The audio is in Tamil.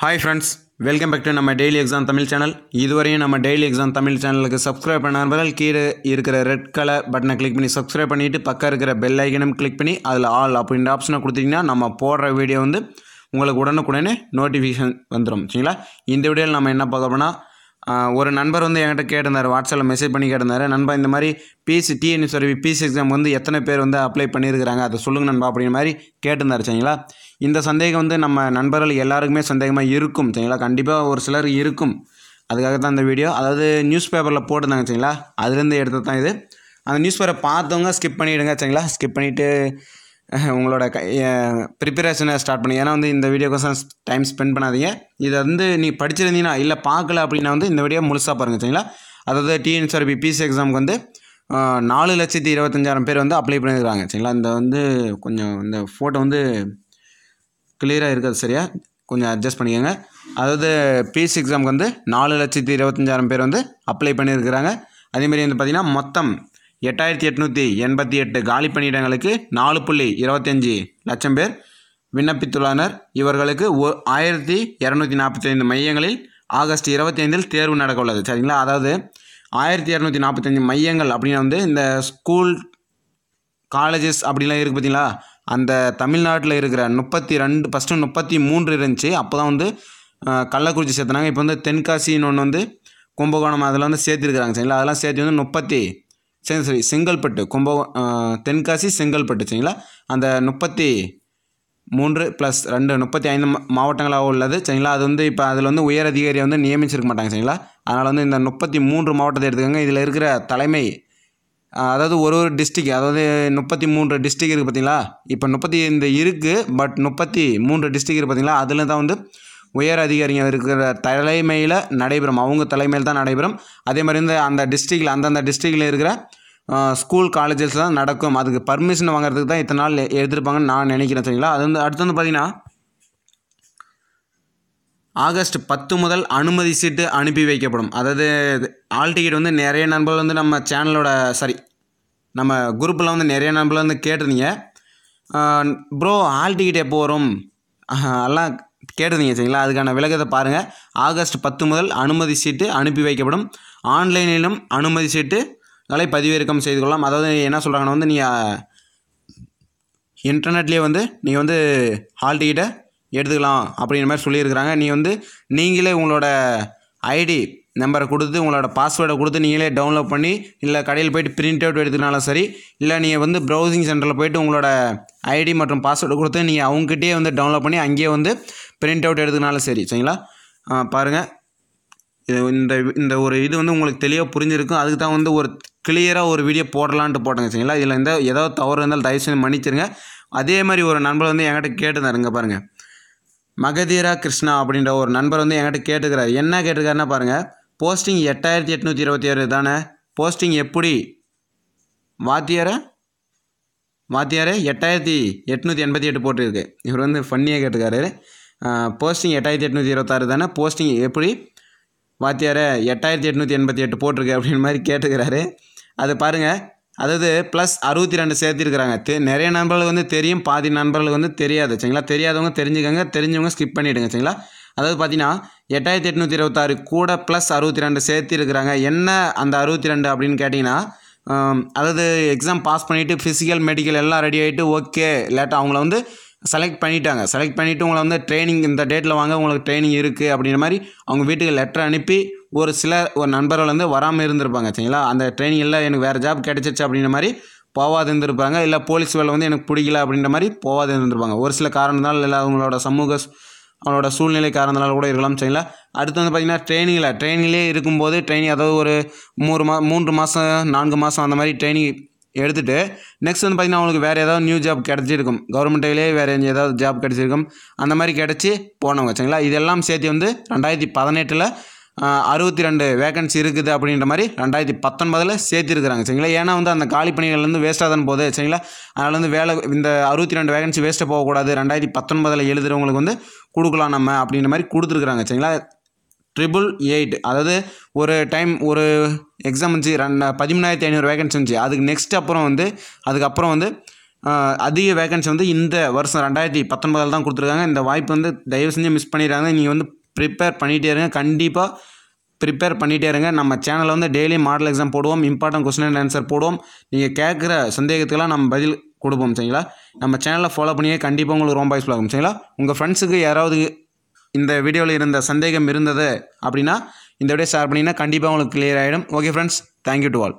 Hi friends welcome back to நம்ம டெய்லி எக்ஸாம் தமிழ் சேனல் இதுவரையும் நம்ம டெய்லி எக்ஸாம் தமிழ் சேனலுக்கு சப்ஸ்கிரைப் பண்ண கீழே இருக்கிற ரெட் கலர் பட்டனை கிளிக் பண்ணி சப்ஸ்கிரைப் பண்ணிவிட்டு பக்கம் இருக்கிற பெல் ஐக்கனும் கிளிக் பண்ணி அதில் ஆல் அப்படின்ற ஆப்ஷனை கொடுத்தீங்கன்னா நம்ம போடுற வீடியோ வந்து உங்களுக்கு உடனுக்குடனே நோட்டிஃபிகேஷன் வந்துடும் சரிங்களா? இந்த வீடியோவில் நம்ம என்ன பார்க்க போனால் ஒரு நண்பர் வந்து என்கிட்ட கேட்டிருந்தார் வாட்ஸ்அப்பில் மெசேஜ் பண்ணி கேட்டிருந்தார். நண்பா இந்த மாதிரி PC TN sorry PC exam வந்து எத்தனை பேர் வந்து அப்ளை பண்ணியிருக்கிறாங்க? அதை சொல்லுங்க நண்பா அப்படிங்கிற மாதிரி கேட்டிருந்தாரு சரிங்களா? இந்த சந்தேகம் வந்து நம்ம நண்பர்கள் எல்லாருக்குமே சந்தேகமாக இருக்கும் சரிங்களா? கண்டிப்பாக ஒரு சிலர் இருக்கும். அதுக்காக தான் இந்த வீடியோ. அதாவது நியூஸ் பேப்பரில் போட்டிருந்தாங்க சரிங்களா? அதுலேருந்து எடுத்தது தான் இது. அந்த நியூஸ் பேப்பரை பார்த்தவங்க ஸ்கிப் பண்ணிவிடுங்க சரிங்களா? ஸ்கிப் பண்ணிவிட்டு உங்களோட ப்ரிப்பரேஷனை ஸ்டார்ட் பண்ணி ஏன்னா வந்து இந்த வீடியோக்கோசம் டைம் ஸ்பெண்ட் பண்ணாதீங்க. இதை வந்து நீ படிச்சிருந்தீங்கன்னா இல்லை பார்க்கல அப்படின்னா வந்து இந்த வீடியோ முழுசாக பாருங்கள் சரிங்களா? அதாவது டிஎன்எஸ்ஆர்பி பிசி எக்ஸாமுக்கு வந்து நாலு லட்சத்தி இருபத்தஞ்சாயிரம் பேர் வந்து அப்ளை பண்ணியிருக்காங்க சரிங்களா? இந்த வந்து கொஞ்சம் இந்த ஃபோட்டோ வந்து கிளியராக இருக்காது சரியா? கொஞ்சம் அட்ஜஸ்ட் பண்ணிக்கோங்க. அதாவது பிசி எக்ஸாமுக்கு வந்து நாலு லட்சத்தி இருபத்தஞ்சாயிரம் பேர் வந்து அப்ளை பண்ணியிருக்கிறாங்க. அதேமாரி வந்து பார்த்திங்கன்னா மொத்தம் எட்டாயிரத்தி எட்நூற்றி எண்பத்தி எட்டு காலி பணியிடங்களுக்கு நாலு புள்ளி இருபத்தஞ்சி லட்சம் பேர். விண்ணப்பித்துள்ளனர். இவர்களுக்கு ஒ ஆயிரத்தி இரநூத்தி நாற்பத்தைந்து மையங்களில் ஆகஸ்ட் இருபத்தி ஐந்தில் தேர்வு நடக்க உள்ளது. சரிங்களா? அதாவது ஆயிரத்தி இரநூத்தி நாற்பத்தஞ்சு மையங்கள் அப்படின்னு வந்து இந்த ஸ்கூல் காலேஜஸ் அப்படிலாம் இருக்குது பார்த்தீங்களா அந்த தமிழ்நாட்டில் இருக்கிற முப்பத்தி ரெண்டு ஃபஸ்ட்டு முப்பத்தி மூன்று இருந்துச்சு. அப்போ தான் வந்து கள்ளக்குறிச்சி சேர்த்துனாங்க. இப்போ வந்து தென்காசின்னு ஒன்று வந்து கும்பகோணம் அதில் வந்து சேர்த்துருக்குறாங்க சரிங்களா? அதெல்லாம் சேர்த்து வந்து முப்பத்தி சரி சரி செங்கல்பட்டு கும்பகோ தென்காசி செங்கல்பட்டு சரிங்களா? அந்த முப்பத்தி மூன்று ப்ளஸ் ரெண்டு முப்பத்தி ஐந்து மா- மாவட்டங்களாக உள்ளது சரிங்களா? அது வந்து இப்போ அதில் வந்து உயர் அதிகாரியை வந்து நியமிச்சிருக்க மாட்டாங்க சரிங்களா? அதனால் வந்து இந்த முப்பத்தி மூன்று மாவட்டத்தை எடுத்துக்கோங்க. இதில் இருக்கிற தலைமை அதாவது ஒரு ஒரு டிஸ்ட்ரிக் அதாவது முப்பத்தி மூன்று டிஸ்ட்ரிக் இருக்குது பார்த்தீங்களா? இப்போ முப்பத்தி இந்த இருக்குது பட் முப்பத்தி மூன்று டிஸ்ட்ரிக் இருக்குது பார்த்தீங்களா? அதில் தான் வந்து உயர் அதிகாரிங்க இருக்கிற தலைமையில் நடைபெறும். அவங்க தலைமையில் தான் நடைபெறும். அதே மாதிரி வந்து அந்த டிஸ்ட்ரிக்டில் அந்தந்த டிஸ்ட்ரிக்டில் இருக்கிற ஸ்கூல் காலேஜஸ் தான் நடக்கும். அதுக்கு பர்மிஷன் வாங்குறதுக்கு தான் இத்தனை நாள் எடுத்துருப்பாங்கன்னு எடுத்திருப்பாங்கன்னு நான் நினைக்கிறேன் சரிங்களா? அது வந்து அடுத்து வந்து பார்த்தீங்கன்னா ஆகஸ்ட் பத்து முதல் அனுமதி சீட்டு அனுப்பி வைக்கப்படும். அதாவது ஆல் டிக்கெட் வந்து நிறைய நண்பர்கள் வந்து நம்ம சேனலோட சாரி நம்ம குரூப்பில் வந்து நிறைய நண்பர்கள் வந்து கேட்டிருந்தீங்க. ப்ரோ ஹால் டிக்கெட் எப்போ வரும்? எல்லாம் கேட்டிருந்தீங்க சரிங்களா? அதுக்கான விளக்கத்தை பாருங்கள் ஆகஸ்ட் பத்து முதல் அனுமதி சீட்டு அனுப்பி வைக்கப்படும். ஆன்லைனிலும் அனுமதி சீட்டுகளை பதிவிறக்கம் செய்து கொள்ளலாம். அதாவது என்ன சொல்கிறாங்கன்னா வந்து நீங்கள் இன்டர்நெட்லேயே வந்து நீங்கள் வந்து ஹால் டிக்கெட்டை எடுத்துக்கலாம் அப்படிங்கிற மாதிரி சொல்லியிருக்கிறாங்க. நீ வந்து நீங்களே உங்களோட ஐடி நம்பரை கொடுத்து உங்களோட பாஸ்வேர்டை கொடுத்து நீங்களே டவுன்லோட் பண்ணி இல்லை கடையில் போய்ட்டு பிரிண்ட் அவுட் எடுத்துக்கினாலும் சரி இல்லை நீங்கள் வந்து ப்ரௌசிங் சென்டரில் போயிட்டு உங்களோட ஐடி மற்றும் பாஸ்வேர்டு கொடுத்து நீங்கள் அவங்ககிட்டயே வந்து டவுன்லோட் பண்ணி அங்கேயே வந்து பிரிண்ட் அவுட் எடுத்துக்கினாலும் சரி சரிங்களா? பாருங்கள் இது இந்த இந்த ஒரு இது வந்து உங்களுக்கு தெளிவாக புரிஞ்சிருக்கும். அதுக்கு தான் வந்து ஒரு கிளியராக ஒரு வீடியோ போடலான்ட்டு போட்டேங்க சரிங்களா? இதில் எந்த ஏதாவது தவறு இருந்தாலும் தயவு செஞ்சு மன்னிச்சிருங்க. அதே மாதிரி ஒரு நண்பர் வந்து என்கிட்ட கேட்டுருந்தாருங்க பாருங்கள் மகதீரா கிருஷ்ணா அப்படின்ற ஒரு நண்பர் வந்து என்கிட்ட கேட்டுக்கிறாரு என்ன கேட்டிருக்காருன்னா பாருங்கள் போஸ்டிங் எட்டாயிரத்தி எட்நூற்றி இருபத்தி ஆறு தானே? போஸ்டிங் எப்படி? வாத்தியாரை? வாத்தியாரே எட்டாயிரத்தி எட்நூற்றி எண்பத்தி எட்டு போட்டிருக்கு. இவர் வந்து ஃபன்னியாக கேட்டுக்காரு போஸ்டிங் எட்டாயிரத்தி எட்நூற்றி இருபத்தாறு தானே? போஸ்டிங் எப்படி? வாத்தியாரே எட்டாயிரத்தி எட்நூற்றி எண்பத்தி எட்டு போட்டிருக்கு அப்படின்னு மாதிரி கேட்டுக்கிறாரு. அது பாருங்கள் அதாவது ப்ளஸ் அறுபத்தி ரெண்டு சேர்த்திருக்கிறாங்க. தெ நிறைய நண்பர்களுக்கு வந்து தெரியும். பாதி நண்பர்களுக்கு வந்து தெரியாது. சரிங்களா? தெரியாதவங்க தெரிஞ்சுக்கோங்க. தெரிஞ்சவங்க ஸ்கிப் பண்ணிவிடுங்க சரிங்களா? அதாவது பார்த்தீங்கன்னா எட்டாயிரத்தி எட்நூற்றி இருபத்தாறு கூட ப்ளஸ் அறுபத்தி ரெண்டு சேர்த்திருக்கிறாங்க. என்ன அந்த அறுபத்தி ரெண்டு அப்படின்னு கேட்டிங்கன்னா அதாவது எக்ஸாம் பாஸ் பண்ணிவிட்டு ஃபிசிக்கல் மெடிக்கல் எல்லாம் ரெடி ஆகிட்டு ஓகே லேட்டாக அவங்கள வந்து செலக்ட் பண்ணிட்டாங்க. செலக்ட் பண்ணிவிட்டு உங்களை வந்து ட்ரைனிங் இந்த டேட்டில் வாங்க உங்களுக்கு ட்ரைனிங் இருக்குது அப்படின்ற மாதிரி அவங்க வீட்டுக்கு லெட்டர் அனுப்பி ஒரு சில ஒரு நண்பர்கள் வந்து வராமல் இருந்திருப்பாங்க சரிங்களா? அந்த ட்ரைனிங் இல்லை எனக்கு வேறு ஜாப் கிடைச்சிச்சு அப்படின்ற மாதிரி போகாது இருந்திருப்பாங்க. இல்லை போலீஸ் வேலை வந்து எனக்கு பிடிக்கல அப்படின்ற மாதிரி போகாது இருந்திருப்பாங்க. ஒரு சில காரணத்தினால இல்லை அவங்களோட சமூக அவனோட சூழ்நிலை காரணத்தினால கூட இருக்கலாம் சரிங்களா? அடுத்து வந்து பார்த்திங்கன்னா ட்ரைனிங்கில் ட்ரைனிங்லேயே இருக்கும்போது ட்ரைனிங் அதாவது ஒரு மூணு மா மூன்று மாதம் நான்கு மாதம் அந்த மாதிரி ட்ரைனிங் எடுத்துகிட்டு நெக்ஸ்ட் வந்து பார்த்திங்கன்னா அவங்களுக்கு வேறு ஏதாவது நியூ ஜாப் கிடச்சிருக்கும். கவர்மெண்ட்டிலே வேறு ஏதாவது ஜாப் கிடச்சிருக்கும். அந்த மாதிரி கிடச்சி போனவங்க சரிங்களா? இதெல்லாம் சேர்த்து வந்து ரெண்டாயிரத்தி பதினெட்டில் அறுபத்தி ரெண்டு வேகன்சி இருக்குது அப்படின்ற மாதிரி ரெண்டாயிரத்தி பத்தொன்பதில் சேர்த்திருக்கிறாங்க சரிங்களா? ஏன்னா வந்து அந்த காலி பணிகள்லேருந்து வேஸ்ட்டாக தான் போகுது சரிங்களா? அதனால் வந்து வேலை இந்த அறுபத்தி ரெண்டு வேகன்சி வேஸ்ட்டாக போகக்கூடாது ரெண்டாயிரத்தி பத்தொன்பதில் எழுதுறவங்களுக்கு வந்து கொடுக்கலாம் நம்ம அப்படின்ற மாதிரி கொடுத்துருக்குறாங்க சரிங்களா? ட்ரிபிள் எயிட் அதாவது ஒரு டைம் ஒரு எக்ஸாம் இருந்துச்சு ரெண்டு பதிமூணாயிரத்தி ஐநூறு வேகன்சி இருந்துச்சு அதுக்கு நெக்ஸ்ட் அப்புறம் வந்து அதுக்கப்புறம் வந்து அதிக வேகன்சி வந்து இந்த வருஷம் ரெண்டாயிரத்தி பத்தொன்பதில் தான் கொடுத்துருக்காங்க இந்த வாய்ப்பு வந்து தயவு செஞ்சு மிஸ் பண்ணிடுறாங்க நீங்கள் வந்து ப்ரிப்பேர் பண்ணிகிட்டே இருங்க. கண்டிப்பாக ப்ரிப்பேர் பண்ணிகிட்டே இருங்க. நம்ம சேனலில் வந்து டெய்லி மாடல் எக்ஸாம் போடுவோம். இம்பார்ட்டன்ட் கொஸ்டின் அண்ட் ஆன்சர் போடுவோம். நீங்கள் கேட்குற சந்தேகத்துக்கெல்லாம் நம்ம பதில் கொடுப்போம் சரிங்களா? நம்ம சேனலை ஃபாலோ பண்ணியே கண்டிப்பாக உங்களுக்கு ரொம்ப யூஸ்ஃபுல் ஆகும் சரிங்களா? உங்கள் ஃப்ரெண்ட்ஸுக்கு யாராவது இந்த வீடியோவில் இருந்த சந்தேகம் இருந்தது அப்படின்னா இந்த வீடியோ ஷேர் பண்ணிங்கன்னா கண்டிப்பாக உங்களுக்கு கிளியர் ஆகிடும் okay friends thank you to all